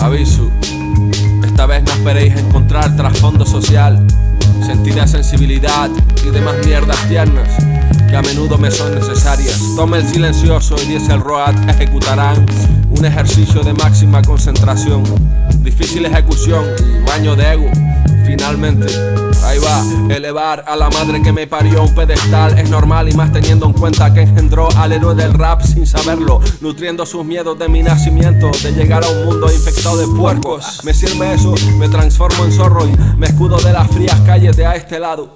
Aviso, esta vez no esperéis encontrar trasfondo social, sentiré sensibilidad y demás mierdas tiernas que a menudo me son necesarias. Tome el silencioso y dice el Road ejecutarán un ejercicio de máxima concentración, difícil ejecución baño de ego. Finalmente, ahí va, elevar a la madre que me parió un pedestal es normal y más teniendo en cuenta que engendró al héroe del rap sin saberlo, nutriendo sus miedos de mi nacimiento, de llegar a un mundo infectado de puercos. Me sirve eso, me transformo en zorro y me escudo de las frías calles de a este lado.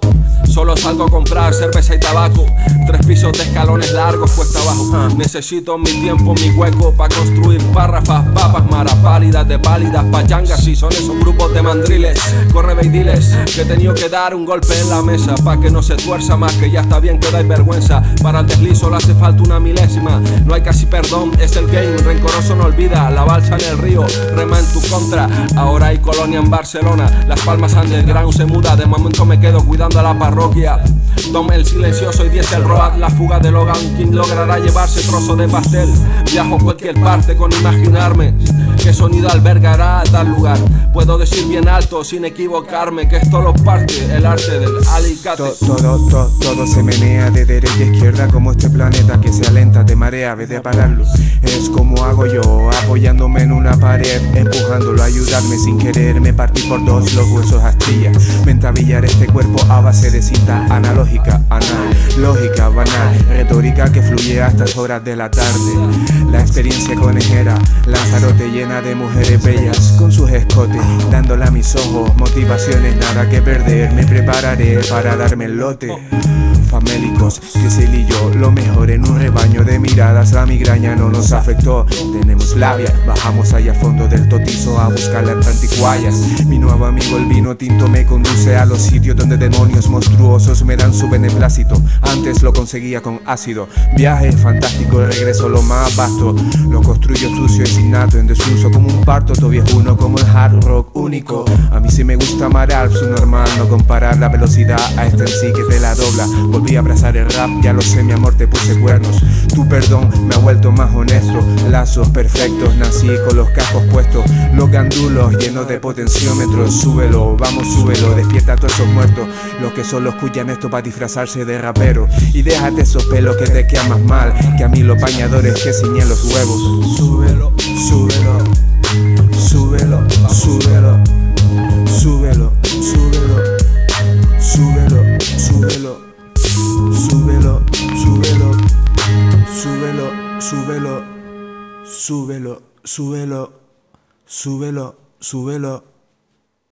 Solo salgo a comprar cerveza y tabaco. Tres pisos de escalones largos cuesta abajo. Necesito mi tiempo, mi hueco para construir párrafas, papas, maras pálidas de pálidas, pachangas. Y son esos grupos de mandriles, corre diles que he tenido que dar un golpe en la mesa para que no se tuerza más. Que ya está bien que dais vergüenza. Para el desliz solo hace falta una milésima. No hay casi perdón, es el game. Rencoroso no olvida. La balsa en el río, rema en tu contra. Ahora hay colonia en Barcelona. Las palmas underground se muda. De momento me quedo cuidando a la parroquia Tome el silencioso y dice el road La fuga de Logan King logrará llevarse trozo de pastel. Viajo a cualquier parte con imaginarme ¿Qué sonido albergará tal lugar? Puedo decir bien alto sin equivocarme Que esto lo parte el arte del alicate. Todo, todo, todo, se menea de derecha a izquierda Como este planeta que se alenta de marea Vete a pararlo Es como hago yo apoyándome en una pared Empujándolo a ayudarme sin querer Me partí por dos los huesos astillas Me entabillar este cuerpo a base de cinta analógica Anal, lógica, banal Que fluye hasta las horas de la tarde. La experiencia conejera Lanzarote llena de mujeres bellas con sus escotes, dándole a mis ojos motivaciones, nada que perder, me prepararé para darme el lote famélicos que se y yo lo mejor en un rebaño de miradas la migraña no nos afectó. Tenemos labia bajamos allá al fondo del totizo a buscar las anticuallas mi nuevo amigo el vino tinto me conduce a los sitios donde demonios monstruosos me dan su beneplácito. Antes lo conseguía con ácido. Viaje fantástico regreso lo más vasto. Lo construyo sucio y innato en desuso como un parto todo viejuno como el hard rock único. A mí sí me gusta amar al su normal no comparar la velocidad a este sí que te la dobla. Volví a abrazar el rap, ya lo sé, mi amor, te puse cuernos. Tu perdón me ha vuelto más honesto. Lazos perfectos, nací con los cascos puestos. Los gandulos llenos de potenciómetros. Súbelo, vamos, súbelo, despierta a todos esos muertos. Los que solo escuchan esto para disfrazarse de rapero. Y déjate esos pelos que te quedan más mal que a mí los bañadores que ciñen los huevos. Súbelo, súbelo, súbelo, súbelo, súbelo, súbelo, súbelo.